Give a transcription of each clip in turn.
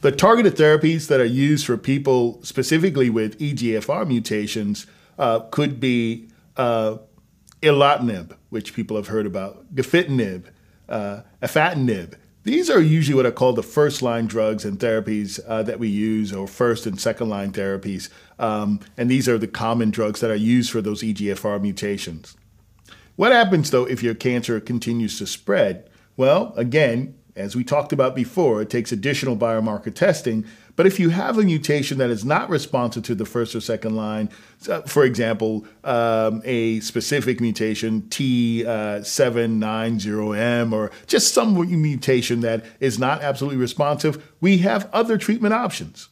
The targeted therapies that are used for people specifically with EGFR mutations uh, could be uh, erlotinib, which people have heard about, gefitinib, uh, afatinib. These are usually what are called the first line drugs and therapies uh, that we use, or first and second line therapies. Um, and these are the common drugs that are used for those EGFR mutations. What happens though if your cancer continues to spread? Well, again, as we talked about before, it takes additional biomarker testing. But if you have a mutation that is not responsive to the first or second line, for example, um, a specific mutation, T790M, or just some mutation that is not absolutely responsive, we have other treatment options.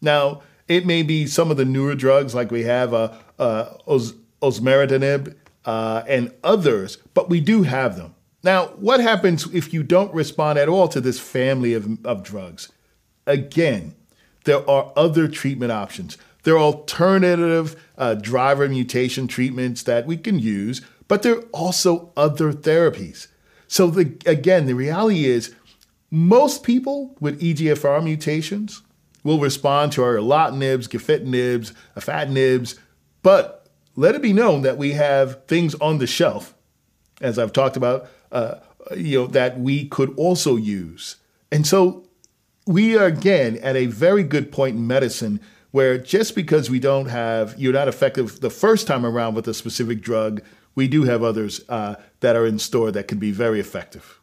Now, it may be some of the newer drugs like we have uh, uh, os- osimertinib uh, and others, but we do have them. Now, what happens if you don't respond at all to this family of, of drugs? Again, there are other treatment options. There are alternative uh, driver mutation treatments that we can use, but there are also other therapies. So, the, again, the reality is most people with EGFR mutations will respond to our erlotinibs, gefitinibs, afatinibs, but let it be known that we have things on the shelf, as I've talked about, uh, you know, that we could also use. And so we are again at a very good point in medicine where just because we don't have, you're not effective the first time around with a specific drug, we do have others uh, that are in store that can be very effective.